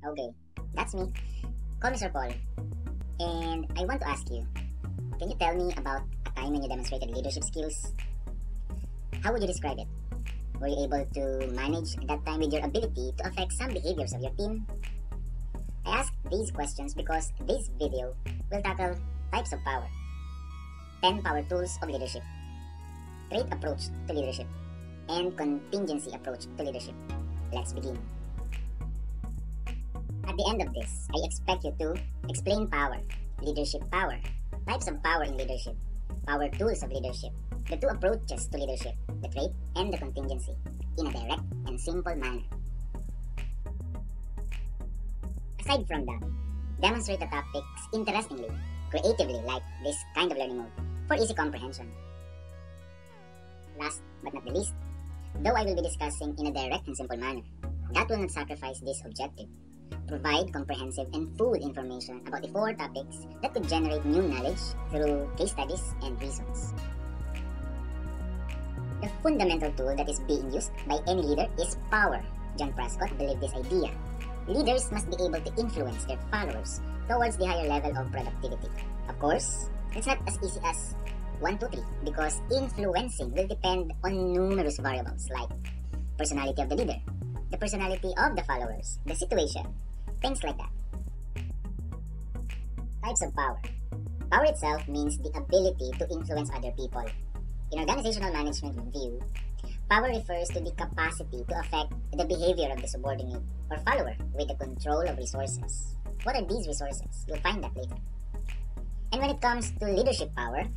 Okay, that's me. Call me Sir Paul. And I want to ask you, can you tell me about a time when you demonstrated leadership skills? How would you describe it? Were you able to manage that time with your ability to affect some behaviors of your team? I ask these questions because this video will tackle types of power, 10 power tools of leadership, trait approach to leadership, and contingency approach to leadership. Let's begin. At the end of this, I expect you to explain power, leadership power, types of power in leadership, power tools of leadership, the two approaches to leadership, the trait and the contingency, in a direct and simple manner. Aside from that, demonstrate the topics interestingly, creatively like this kind of learning mode, for easy comprehension. Last but not the least, though I will be discussing in a direct and simple manner, that will not sacrifice this objective provide comprehensive and full information about the four topics that could generate new knowledge through case studies and reasons. The fundamental tool that is being used by any leader is power. John Prescott believed this idea. Leaders must be able to influence their followers towards the higher level of productivity. Of course, it's not as easy as 1, 2, 3 because influencing will depend on numerous variables like personality of the leader, the personality of the followers, the situation, Things like that. Types of power. Power itself means the ability to influence other people. In organizational management view, power refers to the capacity to affect the behavior of the subordinate or follower with the control of resources. What are these resources? You'll find that later. And when it comes to leadership power,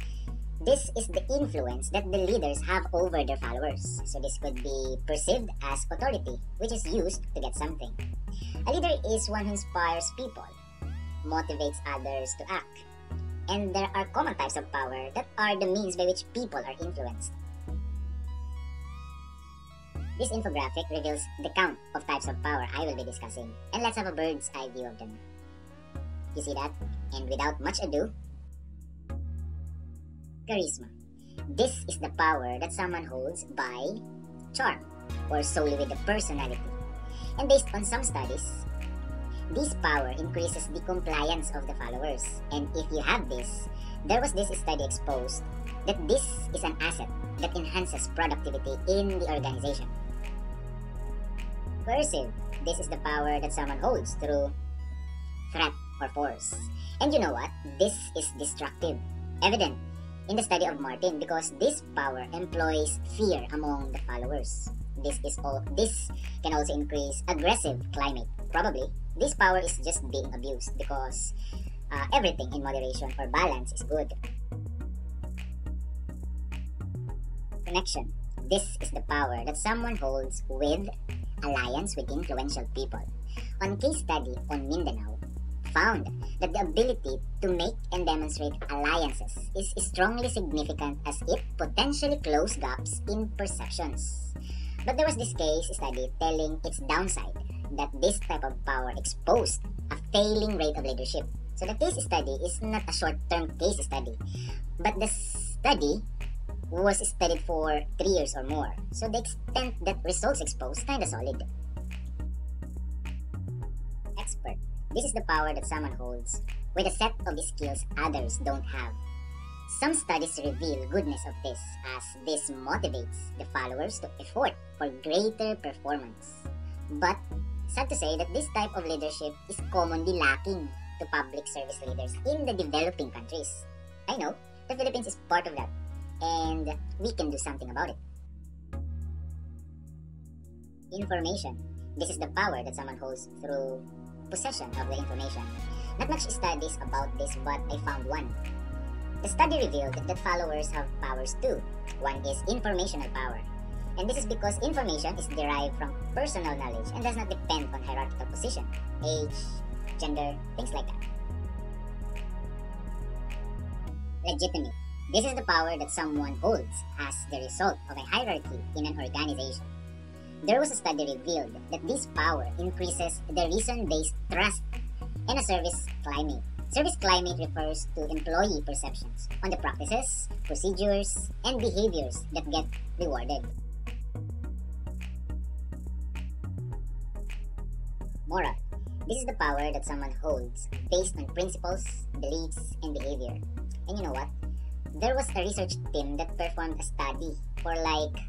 this is the influence that the leaders have over their followers. So this could be perceived as authority, which is used to get something. A leader is one who inspires people, motivates others to act. And there are common types of power that are the means by which people are influenced. This infographic reveals the count of types of power I will be discussing, and let's have a bird's eye view of them. You see that? And without much ado, charisma. This is the power that someone holds by charm or solely with the personality. And based on some studies, this power increases the compliance of the followers. And if you have this, there was this study exposed that this is an asset that enhances productivity in the organization. Coercive. This is the power that someone holds through threat or force. And you know what? This is destructive. Evident in the study of Martin because this power employs fear among the followers. This is all this can also increase aggressive climate. Probably this power is just being abused because uh, everything in moderation or balance is good. Connection. This is the power that someone holds with alliance with influential people. On case study on Mindanao, found that the ability to make and demonstrate alliances is strongly significant as it potentially closes gaps in perceptions. But there was this case study telling its downside that this type of power exposed a failing rate of leadership. So the case study is not a short-term case study, but the study was studied for three years or more. So the extent that results exposed kinda solid. Expert this is the power that someone holds with a set of the skills others don't have. Some studies reveal goodness of this as this motivates the followers to effort for greater performance. But sad to say that this type of leadership is commonly lacking to public service leaders in the developing countries. I know, the Philippines is part of that, and we can do something about it. Information. This is the power that someone holds through possession of the information. Not much studies about this, but I found one. The study revealed that followers have powers too. One is informational power. And this is because information is derived from personal knowledge and does not depend on hierarchical position, age, gender, things like that. Legitimate. This is the power that someone holds as the result of a hierarchy in an organization. There was a study revealed that this power increases the reason-based trust in a service climate. Service climate refers to employee perceptions on the practices, procedures, and behaviors that get rewarded. Moral. This is the power that someone holds based on principles, beliefs, and behavior. And you know what? There was a research team that performed a study for like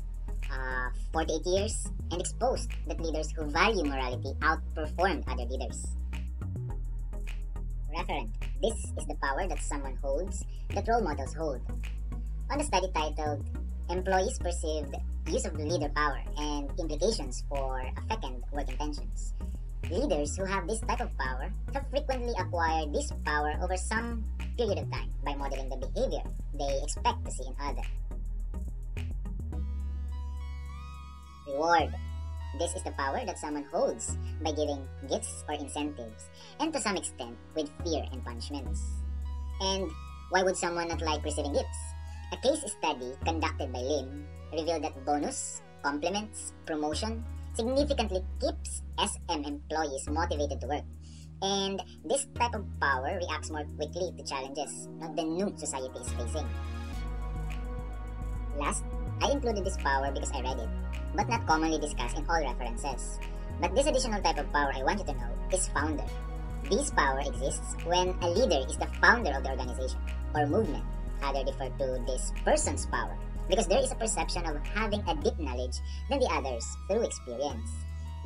uh, 48 years and exposed that leaders who value morality outperformed other leaders. Referent. This is the power that someone holds that role models hold. On the study titled Employees Perceived Use of Leader Power and Implications for Affected Work Intentions. Leaders who have this type of power have frequently acquired this power over some period of time by modeling the behavior they expect to see in others. Reward. This is the power that someone holds by giving gifts or incentives, and to some extent with fear and punishments. And why would someone not like receiving gifts? A case study conducted by Lim revealed that bonus, compliments, promotion significantly keeps SM employees motivated to work. And this type of power reacts more quickly to challenges that the new society is facing. Last, I included this power because I read it, but not commonly discussed in all references. But this additional type of power I want you to know is founder. This power exists when a leader is the founder of the organization or movement. Other refer to this person's power because there is a perception of having a deep knowledge than the others through experience.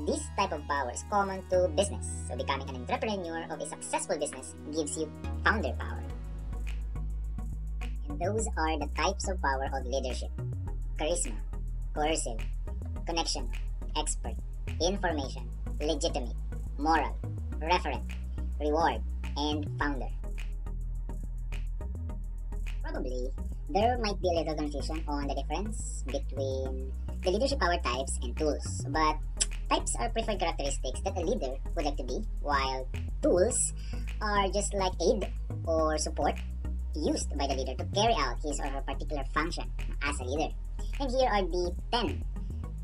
This type of power is common to business, so becoming an entrepreneur of a successful business gives you founder power. And those are the types of power of leadership charisma, coercive, connection, expert, information, legitimate, moral, referent, reward, and founder. Probably, there might be a little confusion on the difference between the leadership power types and tools, but types are preferred characteristics that a leader would like to be, while tools are just like aid or support used by the leader to carry out his or her particular function as a leader. And here are the 10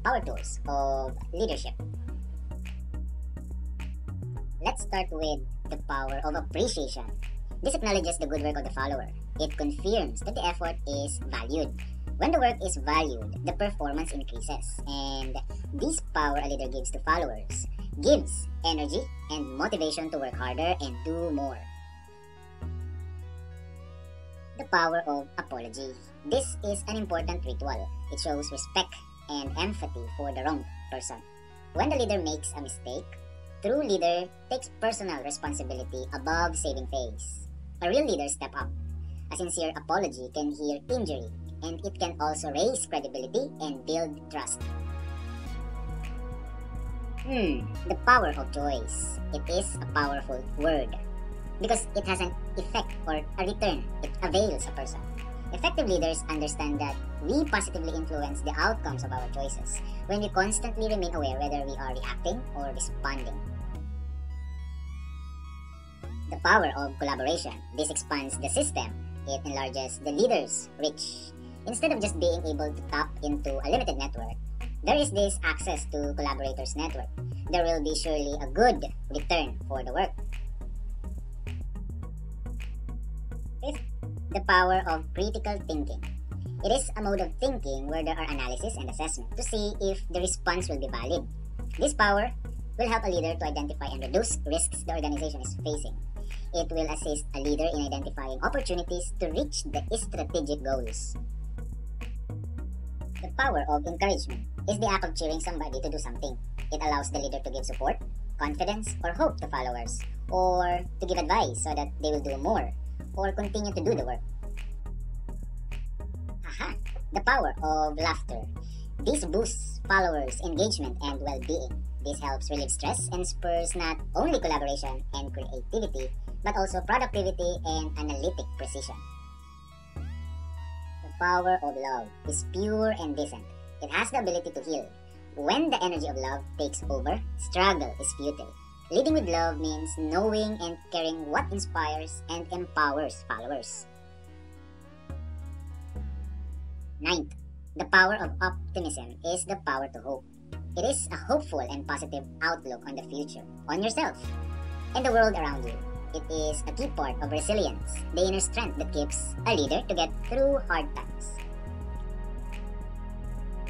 power tools of leadership. Let's start with the power of appreciation. This acknowledges the good work of the follower. It confirms that the effort is valued. When the work is valued, the performance increases. And this power a leader gives to followers gives energy and motivation to work harder and do more. The power of apology. This is an important ritual. It shows respect and empathy for the wrong person. When the leader makes a mistake, true leader takes personal responsibility above saving face. A real leader step up. A sincere apology can heal injury, and it can also raise credibility and build trust. Hmm, the power of choice. It is a powerful word because it has an effect or a return. It avails a person. Effective leaders understand that we positively influence the outcomes of our choices when we constantly remain aware whether we are reacting or responding the power of collaboration. This expands the system. It enlarges the leader's reach. Instead of just being able to tap into a limited network, there is this access to collaborators network. There will be surely a good return for the work. The power of critical thinking. It is a mode of thinking where there are analysis and assessment to see if the response will be valid. This power will help a leader to identify and reduce risks the organization is facing. It will assist a leader in identifying opportunities to reach the strategic goals. The power of encouragement is the act of cheering somebody to do something. It allows the leader to give support, confidence, or hope to followers, or to give advice so that they will do more, or continue to do the work. Aha! The power of laughter. This boosts followers' engagement and well-being. This helps relieve stress and spurs not only collaboration and creativity, but also productivity and analytic precision. The power of love is pure and decent. It has the ability to heal. When the energy of love takes over, struggle is futile. Leading with love means knowing and caring what inspires and empowers followers. Ninth, the power of optimism is the power to hope. It is a hopeful and positive outlook on the future, on yourself, and the world around you. It is a key part of resilience, the inner strength that keeps a leader to get through hard times.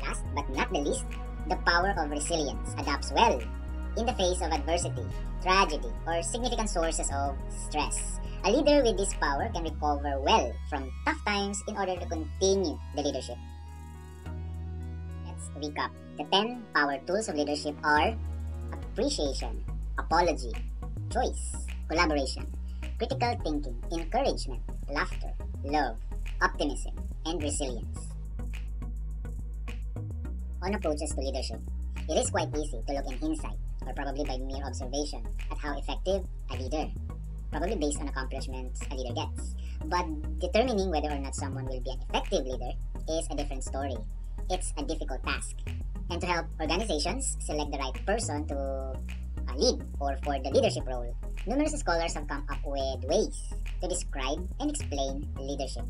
Last but not the least, the power of resilience adapts well in the face of adversity, tragedy, or significant sources of stress. A leader with this power can recover well from tough times in order to continue the leadership. Let's recap. The 10 power tools of leadership are appreciation, apology, choice, collaboration, critical thinking, encouragement, laughter, love, optimism, and resilience. On approaches to leadership, it is quite easy to look in hindsight, or probably by mere observation, at how effective a leader, probably based on accomplishments a leader gets. But determining whether or not someone will be an effective leader is a different story. It's a difficult task. And to help organizations select the right person to uh, lead or for the leadership role, numerous scholars have come up with ways to describe and explain leadership.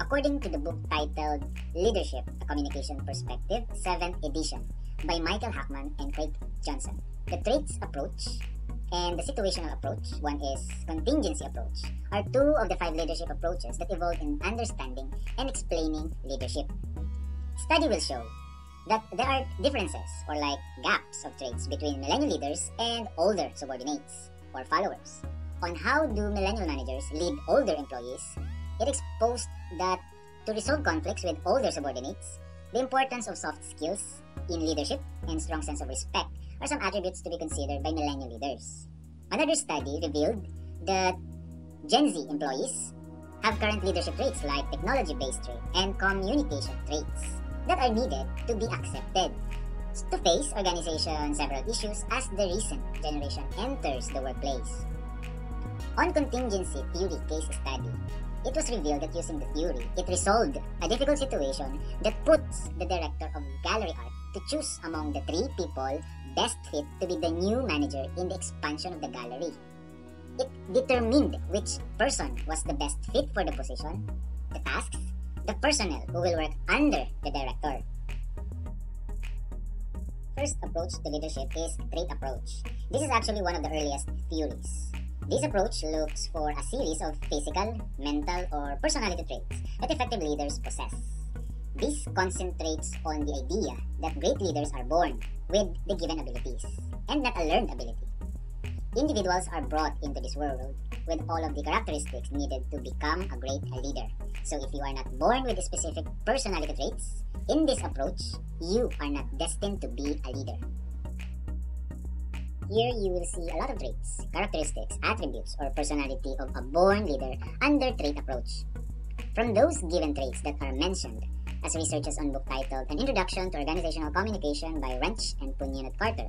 According to the book titled Leadership, A Communication Perspective, 7th edition, by Michael Hackman and Craig Johnson, the traits approach and the situational approach, one is contingency approach, are two of the five leadership approaches that evolved in understanding and explaining leadership. Study will show that there are differences or like gaps of traits between millennial leaders and older subordinates or followers. On how do millennial managers lead older employees, it exposed that to resolve conflicts with older subordinates, the importance of soft skills in leadership and strong sense of respect are some attributes to be considered by millennial leaders. Another study revealed that Gen Z employees have current leadership traits like technology-based traits and communication traits that are needed to be accepted to face organization several issues as the recent generation enters the workplace. On contingency theory case study, it was revealed that using the theory, it resolved a difficult situation that puts the director of gallery art to choose among the three people best fit to be the new manager in the expansion of the gallery. It determined which person was the best fit for the position, the tasks, the personnel who will work under the director. First approach to leadership is trait approach. This is actually one of the earliest theories. This approach looks for a series of physical, mental, or personality traits that effective leaders possess. This concentrates on the idea that great leaders are born with the given abilities and not a learned ability. Individuals are brought into this world with all of the characteristics needed to become a great leader. So if you are not born with specific personality traits, in this approach, you are not destined to be a leader. Here you will see a lot of traits, characteristics, attributes, or personality of a born leader under trait approach. From those given traits that are mentioned, as researches on book titled An Introduction to Organizational Communication by Wrench and Punyanunt-Carter,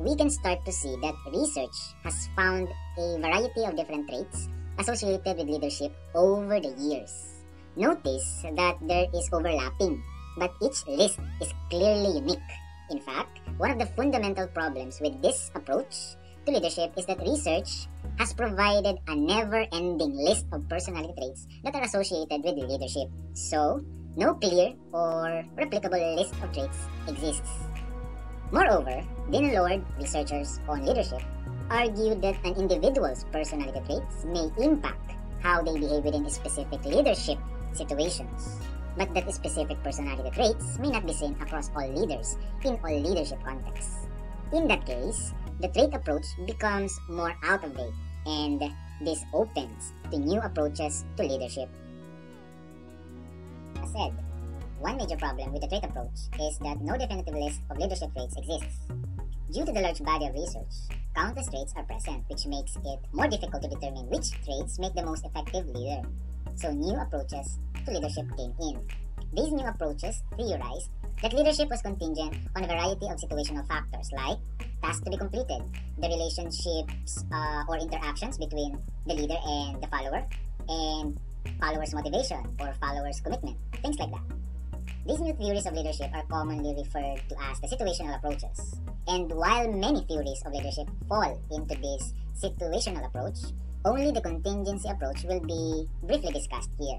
we can start to see that research has found a variety of different traits associated with leadership over the years. Notice that there is overlapping but each list is clearly unique. In fact, one of the fundamental problems with this approach to leadership is that research has provided a never-ending list of personality traits that are associated with leadership. So, no clear or replicable list of traits exists. Moreover, Dean Lord researchers on leadership argue that an individual's personality traits may impact how they behave within specific leadership situations but that specific personality traits may not be seen across all leaders in all leadership contexts. In that case, the trait approach becomes more out of date and this opens to new approaches to leadership. Said, one major problem with the trait approach is that no definitive list of leadership traits exists. Due to the large body of research, countless traits are present which makes it more difficult to determine which traits make the most effective leader. So new approaches to leadership came in. These new approaches theorized that leadership was contingent on a variety of situational factors like tasks to be completed, the relationships uh, or interactions between the leader and the follower, and followers' motivation or followers' commitment, things like that. These new theories of leadership are commonly referred to as the situational approaches. And while many theories of leadership fall into this situational approach, only the contingency approach will be briefly discussed here.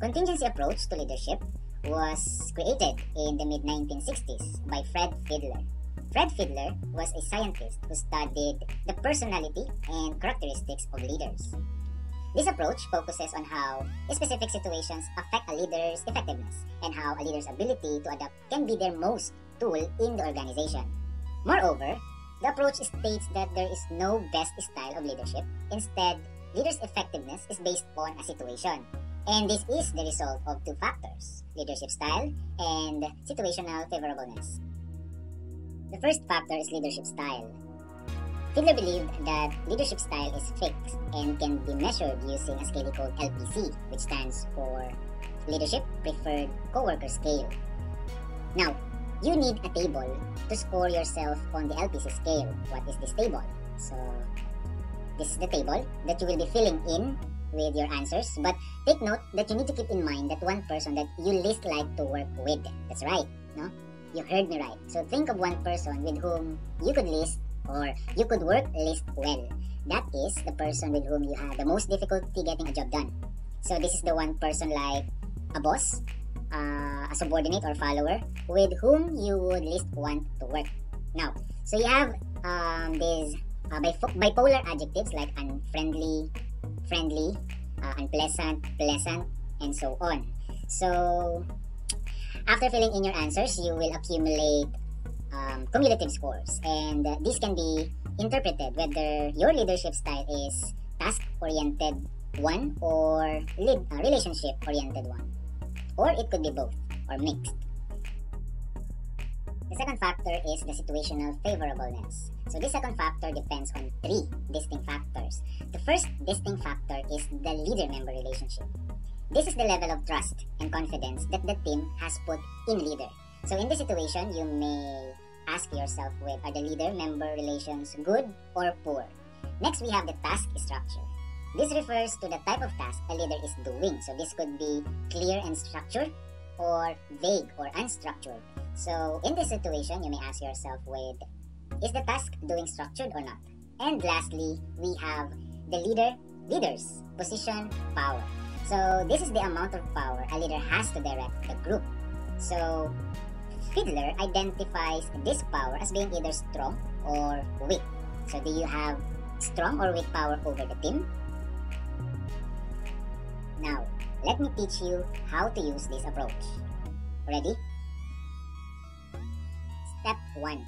Contingency approach to leadership was created in the mid-1960s by Fred Fiedler. Fred Fiedler was a scientist who studied the personality and characteristics of leaders. This approach focuses on how specific situations affect a leader's effectiveness and how a leader's ability to adapt can be their most tool in the organization. Moreover, The approach states that there is no best style of leadership. Instead, leaders' effectiveness is based on a situation. And this is the result of two factors leadership style and situational favorableness. The first factor is leadership style. Fiedler believed that leadership style is fixed and can be measured using a scale called LPC, which stands for Leadership Preferred Coworker Scale. Now, you need a table to score yourself on the LPC scale. What is this table? So, this is the table that you will be filling in with your answers. But take note that you need to keep in mind that one person that you least like to work with. That's right, no? You heard me right. So think of one person with whom you could list or you could work least well. That is the person with whom you have the most difficulty getting a job done. So this is the one person like a boss, uh, a subordinate or follower with whom you would least want to work. Now, so you have um, these uh, bipolar adjectives like unfriendly, friendly, uh, unpleasant, pleasant, and so on. So, after filling in your answers, you will accumulate um, cumulative scores, and uh, this can be interpreted whether your leadership style is task-oriented one or uh, relationship-oriented one, or it could be both or mixed. The second factor is the situational favorableness. So this second factor depends on three distinct factors. The first distinct factor is the leader-member relationship. This is the level of trust and confidence that the team has put in leader. So in this situation, you may ask yourself with are the leader-member relations good or poor? Next, we have the task structure. This refers to the type of task a leader is doing. So this could be clear and structured or vague or unstructured. So in this situation, you may ask yourself with, is the task doing structured or not? And lastly, we have the leader, leader's position, power. So this is the amount of power a leader has to direct the group. So Fiedler identifies this power as being either strong or weak. So do you have strong or weak power over the team? Now, let me teach you how to use this approach. Ready? Step 1.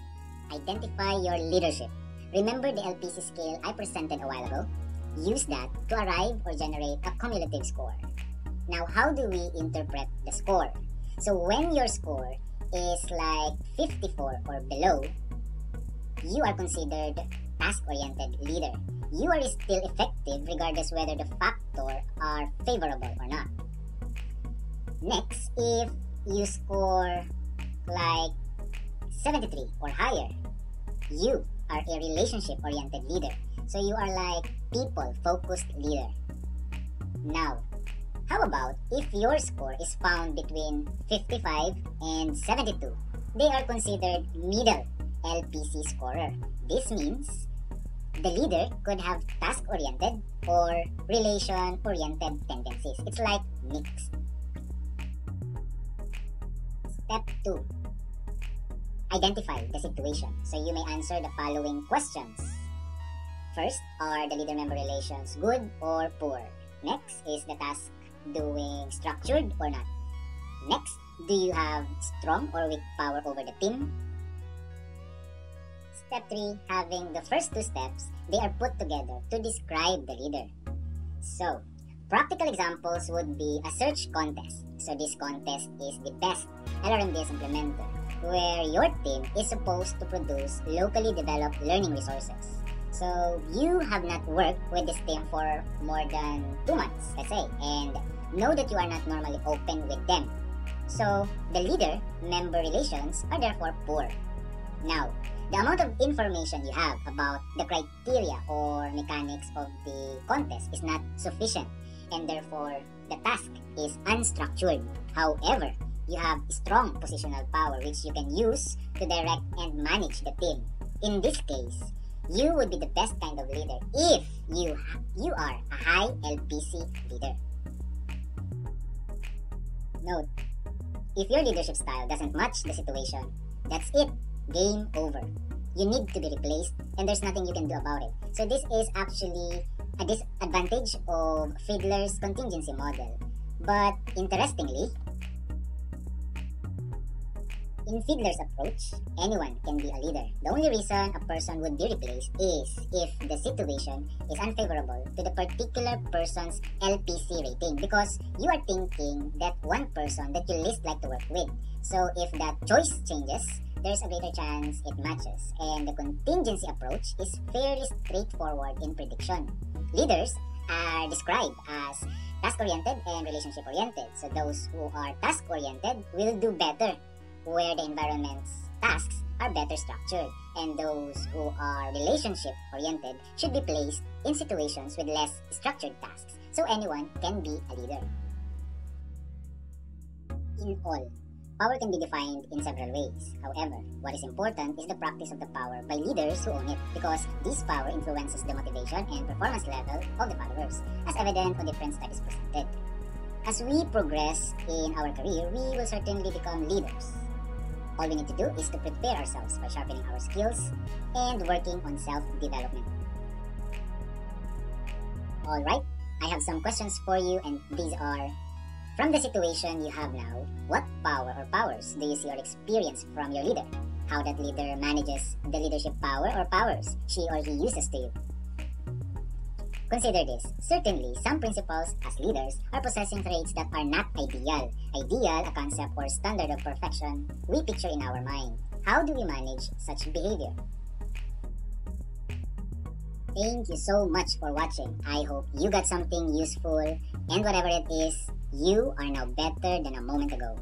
Identify your leadership. Remember the LPC scale I presented a while ago? Use that to arrive or generate a cumulative score. Now, how do we interpret the score? So when your score is like 54 or below, you are considered task-oriented leader you are still effective regardless whether the factor are favorable or not. Next, if you score like 73 or higher, you are a relationship-oriented leader. So you are like people-focused leader. Now, how about if your score is found between 55 and 72? They are considered middle LPC scorer. This means the leader could have task-oriented or relation-oriented tendencies. It's like mixed. Step 2. Identify the situation. So you may answer the following questions. First, are the leader-member relations good or poor? Next, is the task doing structured or not? Next, do you have strong or weak power over the team? Step 3, having the first two steps, they are put together to describe the leader. So, practical examples would be a search contest. So this contest is the best LRMDS implementer, where your team is supposed to produce locally developed learning resources. So you have not worked with this team for more than two months, let's say, and know that you are not normally open with them. So the leader member relations are therefore poor. Now, the amount of information you have about the criteria or mechanics of the contest is not sufficient and therefore the task is unstructured. However, you have strong positional power which you can use to direct and manage the team. In this case, you would be the best kind of leader if you you are a high LPC leader. Note, if your leadership style doesn't match the situation, that's it game over. You need to be replaced and there's nothing you can do about it. So this is actually a disadvantage of Fiedler's contingency model. But interestingly, In Fiedler's approach, anyone can be a leader. The only reason a person would be replaced is if the situation is unfavorable to the particular person's LPC rating because you are thinking that one person that you least like to work with. So if that choice changes, there's a greater chance it matches. And the contingency approach is fairly straightforward in prediction. Leaders are described as task-oriented and relationship-oriented. So those who are task-oriented will do better where the environment's tasks are better structured and those who are relationship-oriented should be placed in situations with less structured tasks so anyone can be a leader. In all, Power can be defined in several ways. However, what is important is the practice of the power by leaders who own it because this power influences the motivation and performance level of the followers, as evident on different studies presented. As we progress in our career, we will certainly become leaders. All we need to do is to prepare ourselves by sharpening our skills and working on self-development. Alright, I have some questions for you and these are from the situation you have now, what power or powers do you see or experience from your leader? How that leader manages the leadership power or powers she or he uses to you? Consider this. Certainly, some principals as leaders are possessing traits that are not ideal. Ideal, a concept or standard of perfection we picture in our mind. How do we manage such behavior? Thank you so much for watching. I hope you got something useful and whatever it is, you are now better than a moment ago.